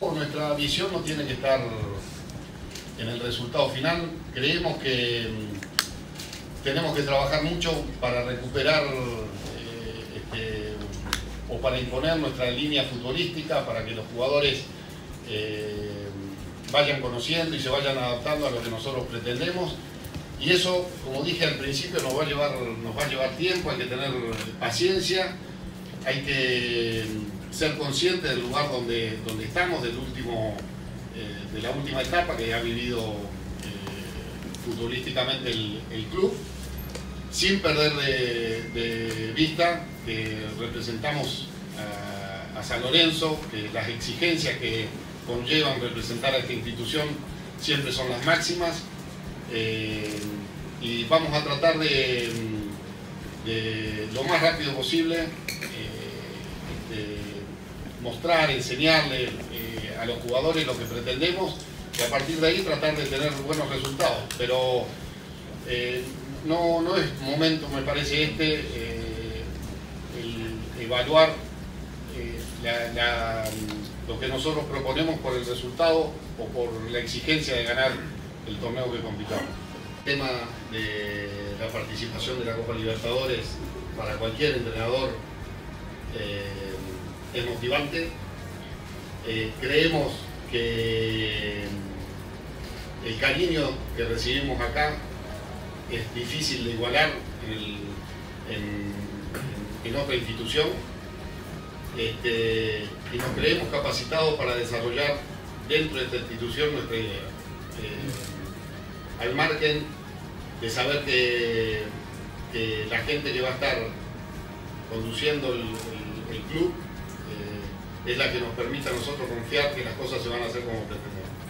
nuestra visión no tiene que estar en el resultado final. Creemos que mm, tenemos que trabajar mucho para recuperar eh, este, o para imponer nuestra línea futbolística, para que los jugadores eh, vayan conociendo y se vayan adaptando a lo que nosotros pretendemos. Y eso, como dije al principio, nos va a llevar, nos va a llevar tiempo, hay que tener paciencia, hay que ser consciente del lugar donde, donde estamos, del último, eh, de la última etapa que ha vivido eh, futbolísticamente el, club, sin perder de, vista que representamos a, San Lorenzo, que las exigencias que conllevan representar a esta institución siempre son las máximas. Eh, y vamos a tratar de, de lo más rápido posible mostrar, enseñarle eh, a los jugadores lo que pretendemos y a partir de ahí tratar de tener buenos resultados. Pero eh, no, no, es momento, me parece este, eh, el evaluar lo que nosotros proponemos por el resultado o por la exigencia de ganar el torneo que compitamos. El tema de la participación de la Copa Libertadores para cualquier entrenador es motivante. Eh, creemos que el cariño que recibimos acá es difícil de igualar en, otra institución este, y nos creemos capacitados para desarrollar dentro de esta institución nuestra. Eh, al margen de saber que, la gente que va a estar conduciendo el club es la que nos permite a nosotros confiar que las cosas se van a hacer como pretendemos.